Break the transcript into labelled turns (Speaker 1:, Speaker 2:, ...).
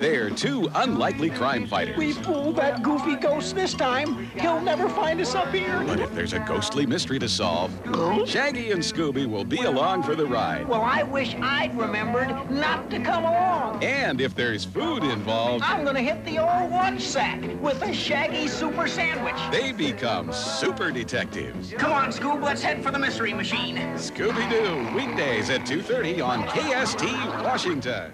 Speaker 1: They're two unlikely crime fighters.
Speaker 2: We fooled that goofy ghost this time. He'll never find us up here.
Speaker 1: But if there's a ghostly mystery to solve, Shaggy and Scooby will be along for the ride.
Speaker 2: Well, I wish I'd remembered not to come along.
Speaker 1: And if there's food involved,
Speaker 2: I'm gonna hit the old lunch sack with a Shaggy super sandwich.
Speaker 1: they become super detectives.
Speaker 2: Come on, Scoob, let's head for the mystery machine.
Speaker 1: Scooby-Doo, weekdays at 2.30 on KST Washington.